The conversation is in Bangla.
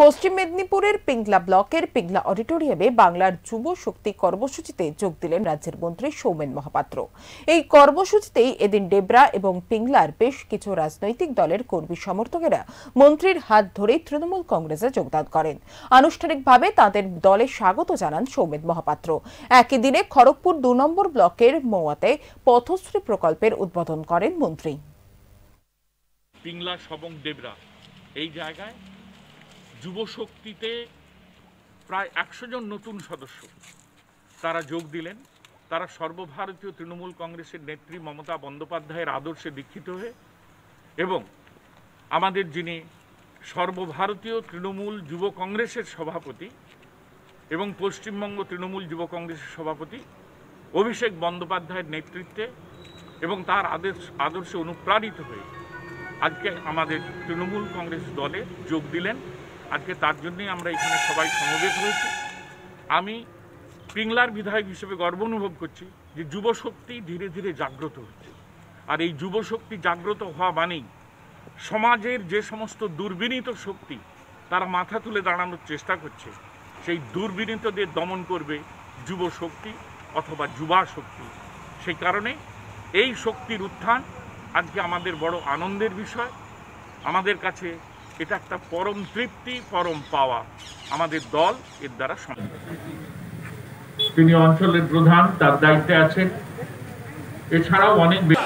পশ্চিম মেদিনীপুরের পিংলা ব্লকের পিংলা অডিটোরিয়ামে বাংলার যুব শক্তি কর্মসূচিতে যোগ দিলেন রাজ্যের মন্ত্রী সৌমেন মহাপাত্র। এই কর্মসূচিতেই এদিন ডেবরা এবং পিংলার বেশ কিছু রাজনৈতিক দলের কর্মী সমর্থকেরা মন্ত্রীর হাত ধরেই তৃণমূল কংগ্রেসে যোগদান করেন। আনুষ্ঠানিকভাবে তাদের দলে স্বাগত জানান সৌমেন মহাপাত্র। একই দিনে খড়গপুর দু নম্বর ব্লকের মৌয়াতে পথশ্রী প্রকল্পের উদ্বোধন করেন মন্ত্রী। পিংলা সবং দেবরা এই জায়গায় যুব শক্তিতে প্রায় একশো জন নতুন সদস্য। তারা যোগ দিলেন। তারা সর্বভারতীয় তৃণমূল কংগ্রেসের নেত্রী মমতা বন্দ্যোপাধ্যায়ের আদর্শে দীক্ষিত হয়ে এবং আমাদের যিনি সর্বভারতীয় তৃণমূল যুব কংগ্রেসের সভাপতি এবং পশ্চিমবঙ্গ তৃণমূল যুব কংগ্রেসের সভাপতি অভিষেক বন্দ্যোপাধ্যায়ের নেতৃত্বে এবং তার আদেশ, আদর্শে অনুপ্রাণিত হয়ে আজকে আমাদের তৃণমূল কংগ্রেস দলে যোগ দিলেন। আজকে তার জন্যই আমরা এখানে সবাই সমবেত হয়েছি। আমি পিংলার বিধায়ক হিসেবে গর্ব অনুভব করছি যে যুব শক্তি ধীরে ধীরে জাগ্রত হচ্ছে। আর এই যুবশক্তি জাগ্রত হওয়া মানেই সমাজের যে সমস্ত দুর্বিনীত শক্তি তারা মাথা তুলে দাঁড়ানোর চেষ্টা করছে, সেই দুর্বিনীতদের দমন করবে যুব শক্তি অথবা যুবা শক্তি সেই কারণে এই শক্তির উত্থান আজকে আমাদের বড় আনন্দের বিষয়। আমাদের কাছে এটা একটা পরম তৃপ্তি পরম পাওয়া। আমাদের দল এর দ্বারা সম্ভব। তিনি অঞ্চলের প্রধান তার দায়িত্বে আছেন এছাড়াও অনেক বে-